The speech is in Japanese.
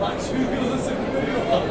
Bak şu videoda sıkıntı yok.